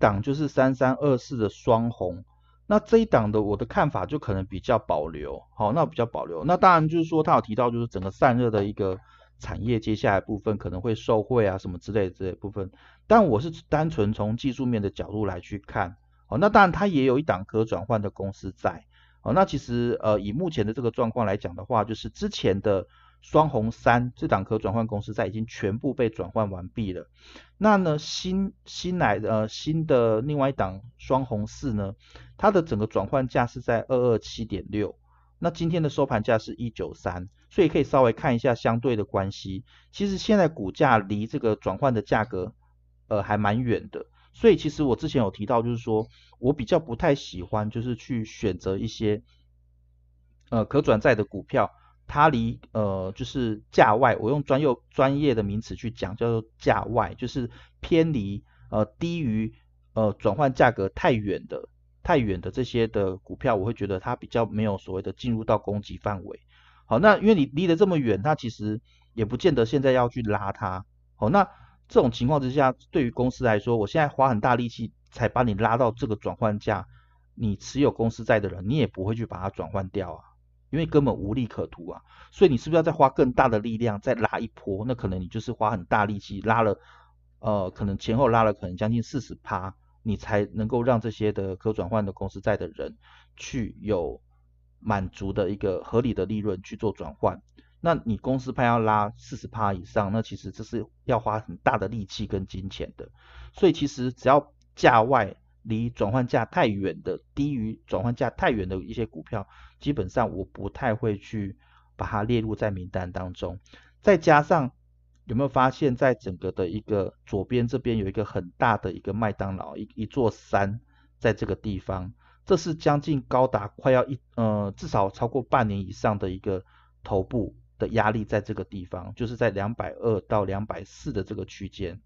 档就是三三二四的双红，那这一档的我的看法就可能比较保留，好，那比较保留。那当然就是说他有提到就是整个散热的一个产业接下来部分可能会受惠啊什么之类之类部分，但我是单纯从技术面的角度来去看，好，那当然它也有一档可转换的公司在，好，那其实呃以目前的这个状况来讲的话，就是之前的。双红三这档可转换公司在已经全部被转换完毕了。那呢新新来的呃新的另外一档双红四呢，它的整个转换价是在二二七点六，那今天的收盘价是一九三，所以可以稍微看一下相对的关系。其实现在股价离这个转换的价格呃还蛮远的，所以其实我之前有提到，就是说我比较不太喜欢就是去选择一些呃可转债的股票。它离呃就是价外，我用专用专业的名词去讲，叫做价外，就是偏离呃低于呃转换价格太远的太远的这些的股票，我会觉得它比较没有所谓的进入到攻击范围。好，那因为你离得这么远，它其实也不见得现在要去拉它。好，那这种情况之下，对于公司来说，我现在花很大力气才把你拉到这个转换价，你持有公司债的人，你也不会去把它转换掉啊。因为根本无利可图啊，所以你是不是要再花更大的力量再拉一波？那可能你就是花很大力气拉了，呃，可能前后拉了可能将近四十趴，你才能够让这些的可转换的公司债的人去有满足的一个合理的利润去做转换。那你公司派要拉四十趴以上，那其实这是要花很大的力气跟金钱的。所以其实只要价外。离转换价太远的、低于转换价太远的一些股票，基本上我不太会去把它列入在名单当中。再加上有没有发现，在整个的一个左边这边有一个很大的一个麦当劳，一一座山在这个地方，这是将近高达快要一呃至少超过半年以上的一个头部的压力在这个地方，就是在两百二到两百四的这个区间。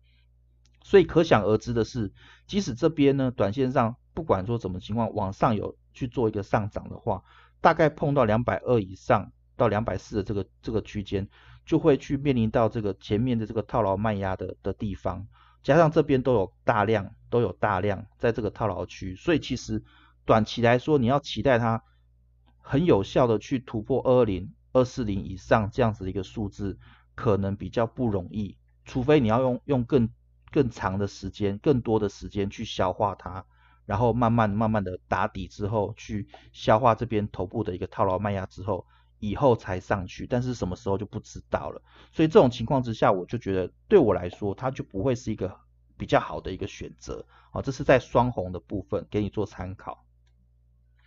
所以可想而知的是，即使这边呢，短线上不管说怎么情况，往上有去做一个上涨的话，大概碰到两百二以上到两百四的这个这个区间，就会去面临到这个前面的这个套牢卖压的的地方，加上这边都有大量都有大量在这个套牢区，所以其实短期来说，你要期待它很有效的去突破二二零二四零以上这样子的一个数字，可能比较不容易，除非你要用用更。更长的时间，更多的时间去消化它，然后慢慢慢慢的打底之后，去消化这边头部的一个套牢卖压之后，以后才上去，但是什么时候就不知道了。所以这种情况之下，我就觉得对我来说，它就不会是一个比较好的一个选择。好，这是在双红的部分给你做参考。